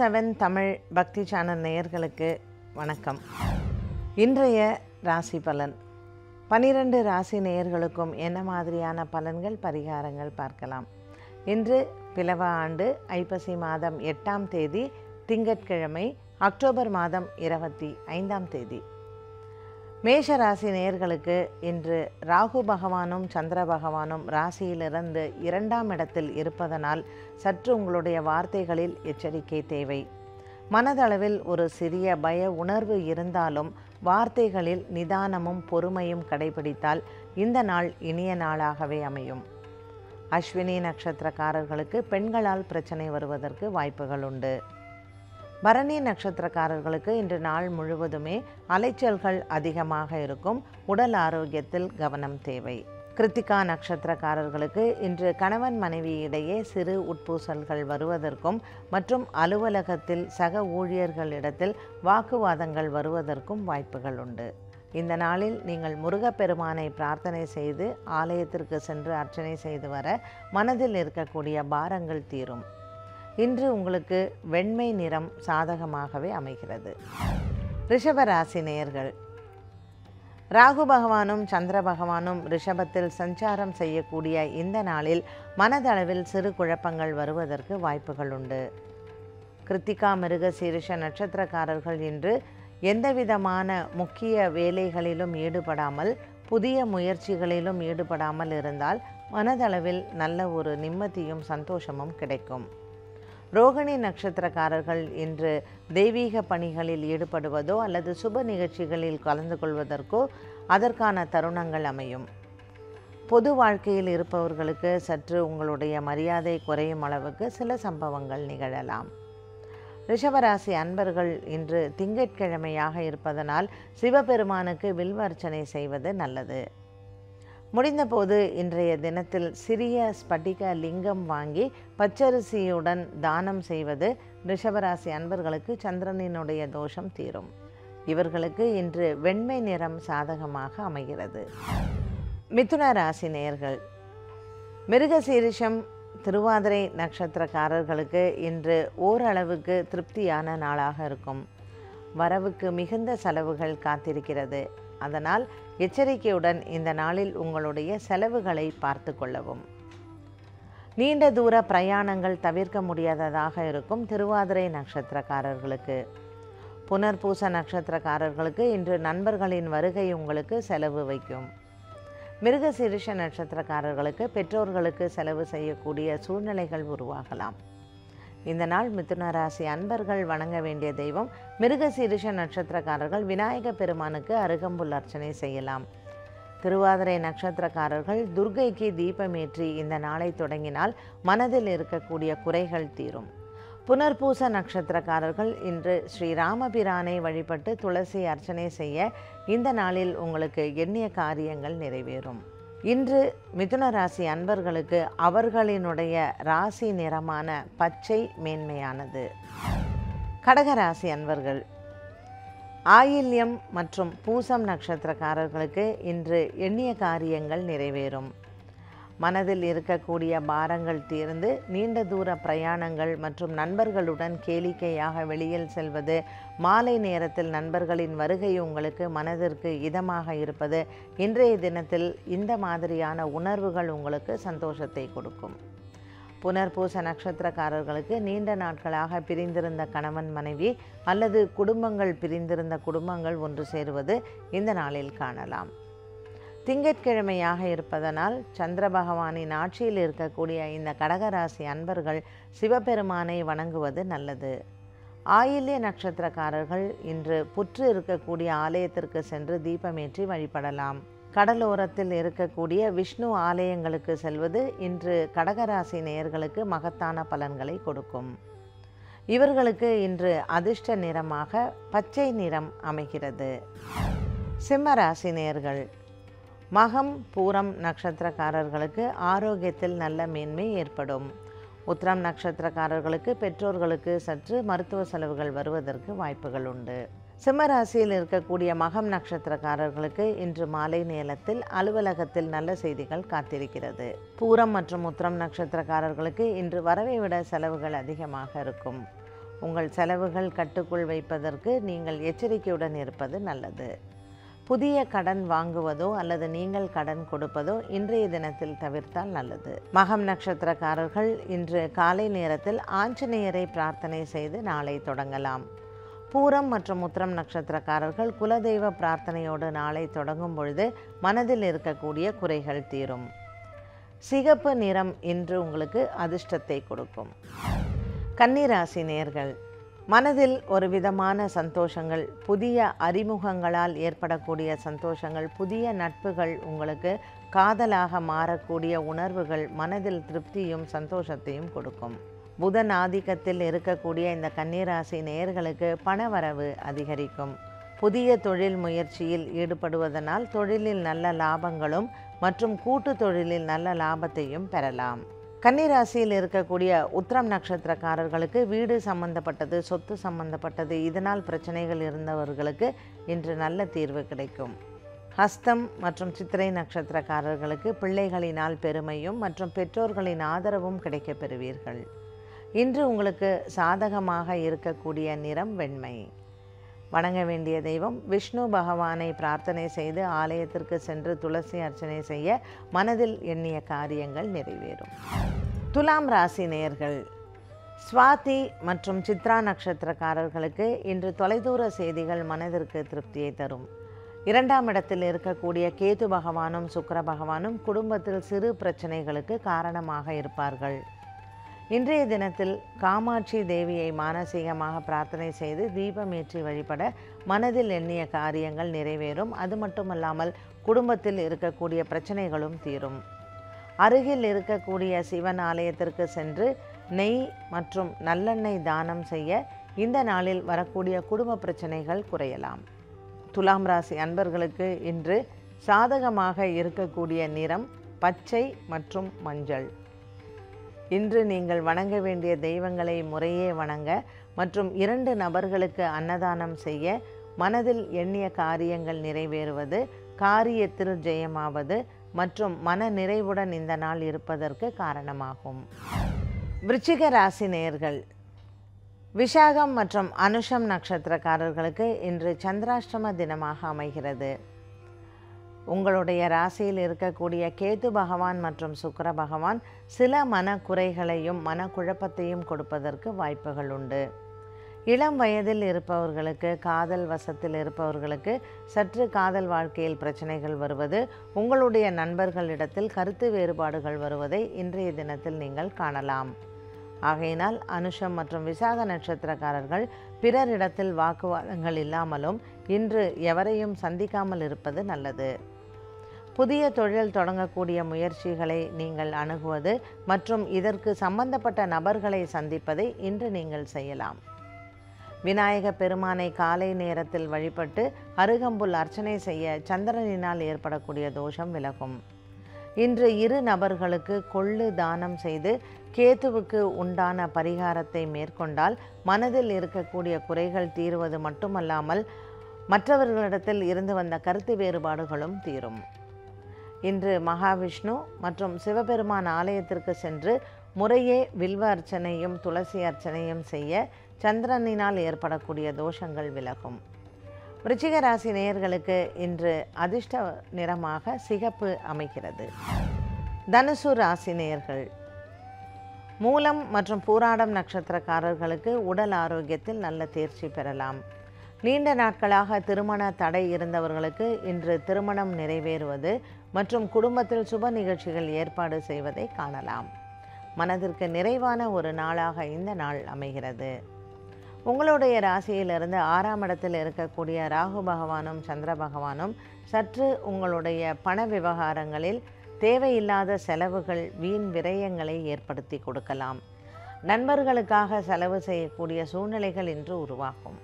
Seven Tamil பக்தி channel நேயர்களுக்கு வணக்கம். இன்றைய ராசி பலன். பனிரெண்டு ராசி நேயர்களுக்கும் என்ன மாதிரியான பலன்கள் பரிகாரங்கள் பார்க்கலாம். இன்று பிளவ ஆண்டு ஐப்பசி மாதம் எட்டாம் தேதி திங்கட்கிழமை அக்டோபர் மாதம் இருபத்தி ஐந்தாம் தேதி. மேஷ ராசி நேர்களுக்கு இன்று ராகு பகவானும் சந்திர பகவானும் ராசியிலிருந்து இரண்டாம் இடத்தில் இருப்பதனால் சற்று உங்களுடைய வார்த்தைகளில் எச்சரிக்கை தேவை. மனதளவில் ஒரு சிறிய பய உணர்வு இருந்தாலும் வார்த்தைகளில் நிதானமும் பொறுமையும் கடைபிடித்தால் இந்த நாள் இனிய நாளாகவே அமையும். அஸ்வினி நட்சத்திரக்காரர்களுக்கு பெண்களால் பிரச்சனை வருவதற்கு வாய்ப்புகள் உண்டு. பரணி நட்சத்திரக்காரர்களுக்கு இன்று நாள் முழுவதுமே அலைச்சல்கள் அதிகமாக இருக்கும். உடல் ஆரோக்கியத்தில் கவனம் தேவை. கிருத்திகா நட்சத்திரக்காரர்களுக்கு இன்று கணவன் மனைவி இடையே சிறு உட்பூசல்கள் வருவதற்கும் மற்றும் அலுவலகத்தில் சக ஊழியர்களிடத்தில் வாக்குவாதங்கள் வருவதற்கும் வாய்ப்புகள் உண்டு. இந்த நாளில் நீங்கள் முருகப்பெருமானை பிரார்த்தனை செய்து ஆலயத்திற்கு சென்று அர்ச்சனை செய்து வர மனதில் இருக்கக்கூடிய பாரங்கள் தீரும். இன்று உங்களுக்கு வெண்மை நிறம் சாதகமாகவே அமைகிறது. ரிஷபராசி நேயர்கள் ராகு பகவானும் சந்திர பகவானும் ரிஷபத்தில் சஞ்சாரம் செய்யக்கூடிய இந்த நாளில் மனதளவில் சிறு குழப்பங்கள் வருவதற்கு வாய்ப்புகள் உண்டு. கிருத்திகா மிருக சீரிஷ நட்சத்திரக்காரர்கள் இன்று எந்தவிதமான முக்கிய வேலைகளிலும் ஈடுபடாமல் புதிய முயற்சிகளிலும் ஈடுபடாமல் இருந்தால் மனதளவில் நல்ல ஒரு நிம்மதியும் சந்தோஷமும் கிடைக்கும். ரோகிணி நட்சத்திரக்காரர்கள் இன்று தெய்வீக பணிகளில் ஈடுபடுவதோ அல்லது சுப நிகழ்ச்சிகளில் கலந்து கொள்வதற்கோ அதற்கான தருணங்கள் அமையும். பொது வாழ்க்கையில் இருப்பவர்களுக்கு சற்று உங்களுடைய மரியாதை குறையும் அளவுக்கு சில சம்பவங்கள் நிகழலாம். ரிஷவராசி அன்பர்கள் இன்று திங்கட்கிழமையாக இருப்பதனால் சிவபெருமானுக்கு வில்வர்ச்சனை செய்வது நல்லது. முடிந்தபோது இன்றைய தினத்தில் சிறிய ஸ்பட்டிக லிங்கம் வாங்கி பச்சரிசியுடன் தானம் செய்வது ரிஷபராசி அன்பர்களுக்கு சந்திரனினுடைய தோஷம் தீரும். இவர்களுக்கு இன்று வெண்மை நிறம் சாதகமாக அமைகிறது. மிதுன ராசி நேயர்கள் மிருகசீரிஷம் திருவாதிரை நட்சத்திரக்காரர்களுக்கு இன்று ஓரளவுக்கு திருப்தியான நாளாக இருக்கும். வரவுக்கு மிகுந்த செலவுகள் காத்திருக்கிறது. அதனால் எச்சரிக்கையுடன் இந்த நாளில் உங்களுடைய செலவுகளை பார்த்து கொள்ளவும். நீண்ட தூர பிரயாணங்கள் தவிர்க்க முடியாததாக இருக்கும் திருவாதிரை நட்சத்திரக்காரர்களுக்கு. புனர்பூச நட்சத்திரக்காரர்களுக்கு இன்று நண்பர்களின் வருகை உங்களுக்கு செலவு வைக்கும். மிருகசீரிஷ நட்சத்திரக்காரர்களுக்கு பெற்றோர்களுக்கு செலவு செய்யக்கூடிய சூழ்நிலைகள் உருவாகலாம். இந்த நாள் மிதுன ராசி அன்பர்கள் வணங்க வேண்டிய தெய்வம் மிருகசீரிஷ நட்சத்திரக்காரர்கள் விநாயக பெருமானுக்கு அருகம்புல் அர்ச்சனை செய்யலாம். திருவாதிரை நட்சத்திரக்காரர்கள் துர்கைக்கு தீபமேற்றி இந்த நாளை தொடங்கினால் மனதில் இருக்கக்கூடிய குறைகள் தீரும். புனர்பூச நட்சத்திரக்காரர்கள் இன்று ஸ்ரீராமபிரானை வழிபட்டு துளசி அர்ச்சனை செய்ய இந்த நாளில் உங்களுக்கு எண்ணிய காரியங்கள் நிறைவேறும். இன்று மிதுன ராசி அன்பர்களுக்கு அவர்களினுடைய ராசி நிறமான பச்சை மேன்மையானது. கடகராசி அன்பர்கள் ஆயில்யம் மற்றும் பூசம் நட்சத்திரக்காரர்களுக்கு இன்று எண்ணிய காரியங்கள் நிறைவேறும். மனதில் இருக்கக்கூடிய பாரங்கள் தீர்ந்து நீண்ட தூர பிரயாணங்கள் மற்றும் நண்பர்களுடன் கேளிக்கையாக வெளியில் செல்வது மாலை நேரத்தில் நண்பர்களின் வருகை உங்களுக்கு மனதிற்கு இதமாக இருப்பது இன்றைய தினத்தில் இந்த மாதிரியான உணர்வுகள் உங்களுக்கு சந்தோஷத்தை கொடுக்கும். புனர்பூச நட்சத்திரக்காரர்களுக்கு நீண்ட நாட்களாக பிரிந்திருந்த கணவன் மனைவி அல்லது குடும்பங்கள் பிரிந்திருந்த குடும்பங்கள் ஒன்று சேருவது இந்த நாளில் காணலாம். திங்கட்கிழமையாக இருப்பதனால் சந்திர பகவானின் ஆட்சியில் இருக்கக்கூடிய இந்த கடகராசி அன்பர்கள் சிவபெருமானை வணங்குவது நல்லது. ஆயில்ய நட்சத்திரக்காரர்கள் இன்று புற்று இருக்கக்கூடிய ஆலயத்திற்கு சென்று தீபமேற்றி வழிபடலாம். கடலோரத்தில் இருக்கக்கூடிய விஷ்ணு ஆலயங்களுக்கு செல்வது இன்று கடகராசி நேயர்களுக்கு மகத்தான பலன்களை கொடுக்கும். இவர்களுக்கு இன்று அதிர்ஷ்ட நிறமாக பச்சை நிறம் அமைகிறது. சிம்மராசி நேர்கள் நேயர்கள் மகம் பூரம் நட்சத்திரக்காரர்களுக்கு ஆரோக்கியத்தில் நல்ல மேன்மை ஏற்படும். உத்திரம் நட்சத்திரக்காரர்களுக்கு பெற்றோர்களுக்கு சற்று மருத்துவ செலவுகள் வருவதற்கு வாய்ப்புகள் உண்டு. சிம்மராசியில் இருக்கக்கூடிய மகம் நட்சத்திரக்காரர்களுக்கு இன்று மாலை நேரத்தில் அலுவலகத்தில் நல்ல செய்திகள் காத்திருக்கிறது. பூரம் மற்றும் உத்திரம் நட்சத்திரக்காரர்களுக்கு இன்று வரவை விட செலவுகள் அதிகமாக இருக்கும். உங்கள் செலவுகள் கட்டுக்குள் வைப்பதற்கு நீங்கள் எச்சரிக்கையுடன் இருப்பது நல்லது. புதிய கடன் வாங்குவதோ அல்லது நீங்கள் கடன் கொடுப்பதோ இன்றைய தினத்தில் தவிர்த்தால் நல்லது. மகம் நட்சத்திரக்காரர்கள் இன்று காலை நேரத்தில் ஆஞ்சநேயரை பிரார்த்தனை செய்து நாளை தொடங்கலாம். பூரம் மற்றும் உத்திரம் நட்சத்திரக்காரர்கள் குலதெய்வ பிரார்த்தனையோடு நாளை தொடங்கும் பொழுது மனதில் இருக்கக்கூடிய குறைகள் தீரும். சிகப்பு நிறம் இன்று உங்களுக்கு அதிர்ஷ்டத்தை கொடுக்கும். கன்னிராசி நேர்கள் மனதில் ஒரு விதமான சந்தோஷங்கள் புதிய அறிமுகங்களால் ஏற்படக்கூடிய சந்தோஷங்கள் புதிய நட்புகள் உங்களுக்கு காதலாக மாறக்கூடிய உணர்வுகள் மனதில் திருப்தியும் சந்தோஷத்தையும் கொடுக்கும். புதன் ஆதிக்கத்தில் இருக்கக்கூடிய இந்த கன்னிராசி நேயர்களுக்கு பணவரவு அதிகரிக்கும். புதிய தொழில் முயற்சியில் ஈடுபடுவதனால் தொழிலில் நல்ல லாபங்களும் மற்றும் கூட்டு தொழிலில் நல்ல லாபத்தையும் பெறலாம். கன்னிராசியில் இருக்கக்கூடிய உத்திரம் நட்சத்திரக்காரர்களுக்கு வீடு சம்பந்தப்பட்டது சொத்து சம்பந்தப்பட்டது இதனால் பிரச்சனைகள் இருந்தவர்களுக்கு இன்று நல்ல தீர்வு கிடைக்கும். ஹஸ்தம் மற்றும் சித்திரை நட்சத்திரக்காரர்களுக்கு பிள்ளைகளினால் பெருமையும் மற்றும் பெற்றோர்களின் ஆதரவும் கிடைக்கப் பெறுவீர்கள். இன்று உங்களுக்கு சாதகமாக இருக்கக்கூடிய நிறம் வெண்மை. வணங்க வேண்டிய தெய்வம். விஷ்ணு பகவானை பிரார்த்தனை செய்து ஆலயத்திற்கு சென்று துளசி அர்ச்சனை செய்ய மனதில் எண்ணிய காரியங்கள் நிறைவேறும். துலாம் ராசி நேர்கள். சுவாதி மற்றும் சித்ரா நட்சத்திரக்காரர்களுக்கு இன்று தொலைதூர செய்திகள் மனதிற்கு திருப்தியை தரும். இரண்டாம் இடத்தில் இருக்கக்கூடிய கேது பகவானும் சுக்கர பகவானும் குடும்பத்தில் சிறு பிரச்சனைகளுக்கு காரணமாக இருப்பார்கள். இன்றைய தினத்தில் காமாட்சி தேவியை மானசீகமாக பிரார்த்தனை செய்து தீபமேற்றி வழிபட மனதில் எண்ணிய காரியங்கள் நிறைவேறும். அது மட்டுமல்லாமல் குடும்பத்தில் இருக்கக்கூடிய பிரச்சனைகளும் தீரும். அருகில் இருக்கக்கூடிய சிவன் ஆலயத்திற்கு சென்று நெய் மற்றும் நல்லெண்ணெய் தானம் செய்ய இந்த நாளில் வரக்கூடிய குடும்ப பிரச்சனைகள் குறையலாம். துலாம் ராசி அன்பர்களுக்கு இன்று சாதகமாக இருக்கக்கூடிய நிறம் பச்சை மற்றும் மஞ்சள். இன்று நீங்கள் வணங்க வேண்டிய தெய்வங்களை முறையே வணங்க மற்றும் இரண்டு நபர்களுக்கு அன்னதானம் செய்ய மனதில் எண்ணிய காரியங்கள் நிறைவேறுவது காரியத்தில் ஜெயமாவது மற்றும் மன நிறைவுடன் இந்த நாள் இருப்பதற்கு காரணமாகும். விருச்சிக ராசி நேர்கள் விஷாகம் மற்றும் அனுஷம் நட்சத்திரக்காரர்களுக்கு இன்று சந்திராஷ்டம தினமாக அமைகிறது. உங்களுடைய ராசியில் இருக்கக்கூடிய கேது பகவான் மற்றும் சுக்கர பகவான் சில மனக்குறைகளையும் மனக்குழப்பத்தையும் கொடுப்பதற்கு வாய்ப்புகள் உண்டு. இளம் வயதில் இருப்பவர்களுக்கு காதல் வசத்தில் இருப்பவர்களுக்கு சற்று காதல் வாழ்க்கையில் பிரச்சனைகள் வருவது உங்களுடைய நண்பர்களிடத்தில் கருத்து வேறுபாடுகள் வருவதை இன்றைய தினத்தில் நீங்கள் காணலாம். ஆகையினால் அனுஷம் மற்றும் விசாக நட்சத்திரக்காரர்கள் பிறரிடத்தில் வாக்குவாதங்கள் இல்லாமலும் இன்று எவரையும் சந்திக்காமல் இருப்பது நல்லது. புதிய தொழில் தொடங்கக்கூடிய முயற்சிகளை நீங்கள் அணுகுவது மற்றும் இதற்கு சம்பந்தப்பட்ட நபர்களை சந்திப்பதை இன்று நீங்கள் செய்யலாம். விநாயக பெருமானை காலை நேரத்தில் வழிபட்டு அருகம்புல் அர்ச்சனை செய்ய சந்திரனினால் ஏற்படக்கூடிய தோஷம் விலகும். இன்று இரு நபர்களுக்கு கொள்ளு தானம் செய்து கேத்துவுக்கு உண்டான பரிகாரத்தை மேற்கொண்டால் மனதில் இருக்கக்கூடிய குறைகள் தீருவது மட்டுமல்லாமல் மற்றவர்களிடத்தில் இருந்து வந்த கருத்து வேறுபாடுகளும் தீரும். இன்று மகாவிஷ்ணு மற்றும் சிவபெருமான் ஆலயத்திற்கு சென்று முறையே வில்வ அர்ச்சனையும் துளசி அர்ச்சனையும் செய்ய சந்திரனினால் ஏற்படக்கூடிய தோஷங்கள் விலகும். விருச்சிக ராசி நேயர்களுக்கு இன்று அதிர்ஷ்ட நிறமாக சிகப்பு அமைகிறது. தனுசு ராசி நேயர்கள் மூலம் மற்றும் பூராடம் நட்சத்திரக்காரர்களுக்கு உடல் ஆரோக்கியத்தில் நல்ல தேர்ச்சி பெறலாம். நீண்ட நாட்களாக திருமண தடை இருந்தவர்களுக்கு இன்று திருமணம் நிறைவேறுவது மற்றும் குடும்பத்தில் சுப நிகழ்ச்சிகள் ஏற்பாடு செய்வதை காணலாம். மனதிற்கு நிறைவான ஒரு நாளாக இந்த நாள் அமைகிறது. உங்களுடைய ராசியிலிருந்து ஆறாம் இடத்தில் இருக்கக்கூடிய ராகு பகவானும் சந்திர பகவானும் சற்று உங்களுடைய பண விவகாரங்களில் தேவையில்லாத செலவுகள் வீண் விரயங்களை ஏற்படுத்தி கொடுக்கலாம். நண்பர்களுக்காக செலவு செய்யக்கூடிய சூழ்நிலைகள் இன்று உருவாகும்.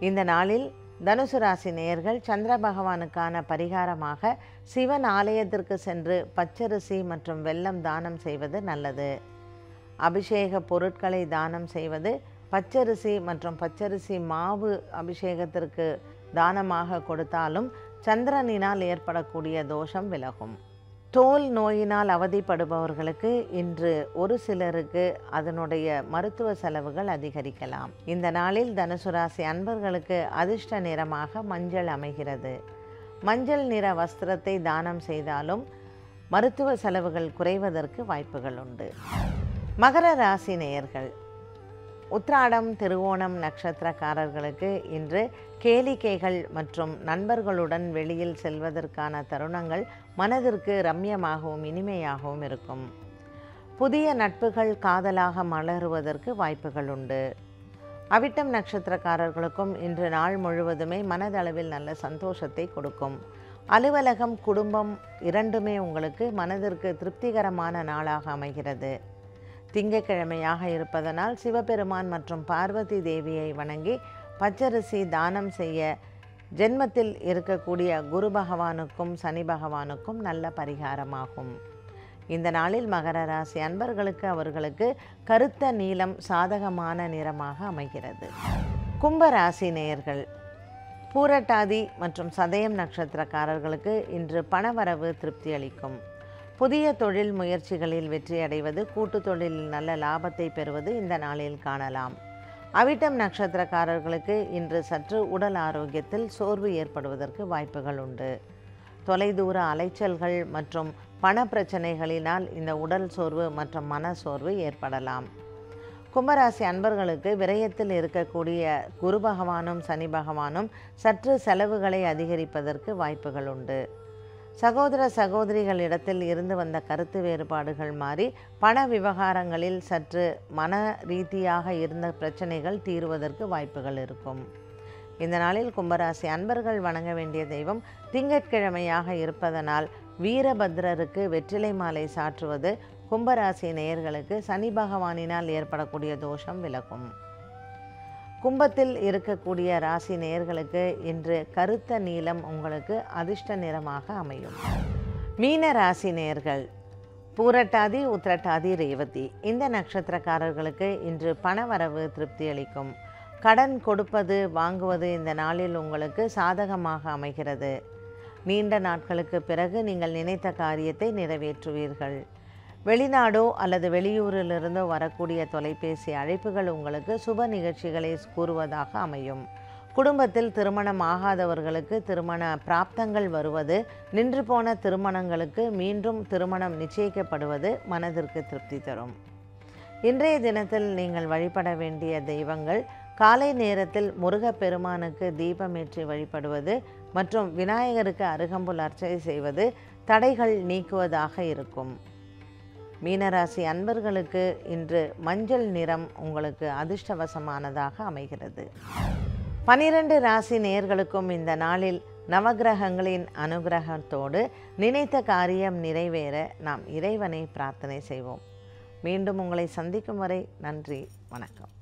இந்த நாளில் தனுசு ராசி நேயர்கள் சந்திர பகவானுக்கான பரிகாரமாக சிவன் ஆலயத்திற்கு சென்று பச்சரிசி மற்றும் வெல்லம் தானம் செய்வது நல்லது. அபிஷேக பொருட்களை தானம் செய்வது பச்சரிசி மற்றும் பச்சரிசி மாவு அபிஷேகத்திற்கு தானமாக கொடுத்தாலும் சந்திரனினால் ஏற்படக்கூடிய தோஷம் விலகும். தோல் நோயினால் அவதிப்படுபவர்களுக்கு இன்று ஒரு சிலருக்கு அதனுடைய மருத்துவ செலவுகள் அதிகரிக்கலாம். இந்த நாளில் தனுசுராசி அன்பர்களுக்கு அதிர்ஷ்ட நிறமாக மஞ்சள் அமைகிறது. மஞ்சள் நிற வஸ்திரத்தை தானம் செய்தாலும் மருத்துவ செலவுகள் குறைவதற்கு வாய்ப்புகள் உண்டு. மகர ராசி நேயர்கள் உத்ராடம் திருவோணம் நட்சத்திரக்காரர்களுக்கு இன்று கேளிக்கைகள் மற்றும் நண்பர்களுடன் வெளியில் செல்வதற்கான தருணங்கள் மனதிற்கு ரம்யமாகவும் இனிமையாகவும் இருக்கும். புதிய நட்புகள் காதலாக மலருவதற்கு வாய்ப்புகள் உண்டு. அவிட்டம் நட்சத்திரக்காரர்களுக்கும் இன்று நாள் முழுவதுமே மனதளவில் நல்ல சந்தோஷத்தை கொடுக்கும். அலுவலகம் குடும்பம் இரண்டுமே உங்களுக்கு மனதிற்கு திருப்திகரமான நாளாக அமைகிறது. திங்கட்கிழமையாக இருப்பதனால் சிவபெருமான் மற்றும் பார்வதி தேவியை வணங்கி பச்சரிசி தானம் செய்ய ஜென்மத்தில் இருக்கக்கூடிய குரு பகவானுக்கும் சனி பகவானுக்கும் நல்ல பரிகாரமாகும். இந்த நாளில் மகர ராசி அன்பர்களுக்கு அவர்களுக்கு கருத்த நீளம் சாதகமான நிறமாக அமைகிறது. கும்ப ராசி நேயர்கள் பூரட்டாதி மற்றும் சதயம் நட்சத்திரக்காரர்களுக்கு இன்று பணவரவு திருப்தி அளிக்கும். புதிய தொழில் முயற்சிகளில் வெற்றி அடைவது கூட்டு தொழிலில் நல்ல லாபத்தை பெறுவது இந்த நாளில் காணலாம். அவிட்டம் நட்சத்திரக்காரர்களுக்கு இன்று சற்று உடல் ஆரோக்கியத்தில் சோர்வு ஏற்படுவதற்கு வாய்ப்புகள் உண்டு. தொலைதூர அலைச்சல்கள் மற்றும் பண பிரச்சனைகளினால் இந்த உடல் சோர்வு மற்றும் மன சோர்வு ஏற்படலாம். கும்பராசி அன்பர்களுக்கு விரயத்தில் இருக்கக்கூடிய குரு பகவானும் சனி பகவானும் சற்று செலவுகளை அதிகரிப்பதற்கு வாய்ப்புகள் உண்டு. சகோதர சகோதரிகளிடத்தில் இருந்து வந்த கருத்து வேறுபாடுகள் மாறி பண விவகாரங்களில் சற்று மன ரீதியாக இருந்த பிரச்சனைகள் தீருவதற்கு வாய்ப்புகள் இருக்கும். இந்த நாளில் கும்பராசி அன்பர்கள் வணங்க வேண்டிய தெய்வம் திங்கட்கிழமையாக இருப்பதனால் வீரபத்ரருக்கு வெற்றிலை மாலை சாற்றுவது கும்பராசி நேயர்களுக்கு சனி பகவானினால் ஏற்படக்கூடிய தோஷம் விலகும். கும்பத்தில் இருக்கக்கூடிய ராசி நேயர்களுக்கு இன்று கருத்த நீளம் உங்களுக்கு அதிர்ஷ்ட நிறமாக அமையும். மீன ராசி நேயர்கள் பூரட்டாதி உத்திரட்டாதி ரேவதி. இந்த நட்சத்திரக்காரர்களுக்கு இன்று பணவரவு திருப்தி அளிக்கும். கடன் கொடுப்பது வாங்குவது இந்த நாளில் உங்களுக்கு சாதகமாக அமைகிறது. நீண்ட நாட்களுக்கு பிறகு நீங்கள் நினைத்த காரியத்தை நிறைவேற்றுவீர்கள். வெளிநாடோ அல்லது வெளியூரிலிருந்தோ வரக்கூடிய தொலைபேசி அழைப்புகள் உங்களுக்கு சுப நிகழ்ச்சிகளை கூறுவதாக அமையும். குடும்பத்தில் திருமணம் ஆகாதவர்களுக்கு திருமண பிராப்தங்கள் வருவது நின்று போன திருமணங்களுக்கு மீண்டும் திருமணம் நிச்சயிக்கப்படுவது மனதிற்கு திருப்தி தரும். இன்றைய தினத்தில் நீங்கள் வழிபட வேண்டிய தெய்வங்கள் காலை நேரத்தில் முருகப்பெருமானுக்கு தீபமேற்றி வழிபடுவது மற்றும் விநாயகருக்கு அருகம்புல் அர்ச்சனை செய்வது தடைகள் நீக்குவதாக இருக்கும். மீனராசி அன்பர்களுக்கு இன்று மஞ்சள் நிறம் உங்களுக்கு அதிர்ஷ்டவசமானதாக அமைகிறது. பனிரெண்டு ராசி நேர்களுக்கும் இந்த நாளில் நவகிரகங்களின் அனுகிரகத்தோடு நினைத்த காரியம் நிறைவேற நாம் இறைவனை பிரார்த்தனை செய்வோம். மீண்டும் உங்களை சந்திக்கும் வரை நன்றி வணக்கம்.